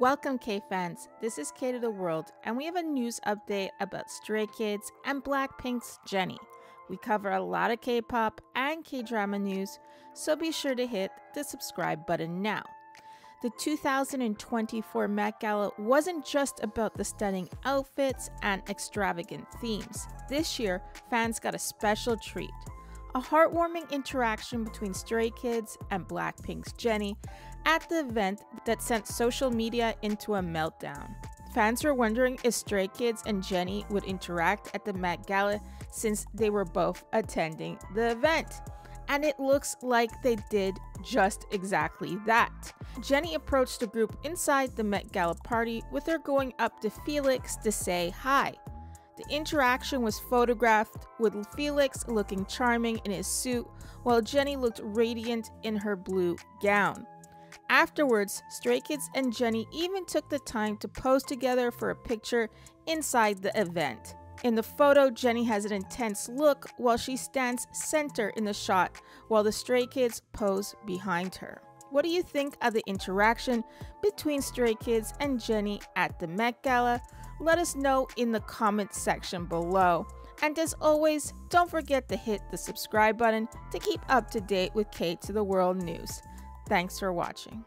Welcome, K fans. This is K to the World, and we have a news update about Stray Kids and Blackpink's Jennie. We cover a lot of K pop and K drama news, so be sure to hit the subscribe button now. The 2024 Met Gala wasn't just about the stunning outfits and extravagant themes. This year, fans got a special treat a heartwarming interaction between Stray Kids and Blackpink's Jennie at the event that sent social media into a meltdown. Fans were wondering if Stray Kids and Jennie would interact at the Met Gala since they were both attending the event. And it looks like they did just exactly that. Jennie approached the group inside the Met Gala party with her going up to Felix to say hi. The interaction was photographed with Felix looking charming in his suit, while Jennie looked radiant in her blue gown. Afterwards, Stray Kids and Jennie even took the time to pose together for a picture inside the event. In the photo, Jennie has an intense look while she stands center in the shot while the Stray Kids pose behind her. What do you think of the interaction between Stray Kids and Jennie at the Met Gala? Let us know in the comments section below. And as always, don't forget to hit the subscribe button to keep up to date with K to the World news. Thanks for watching.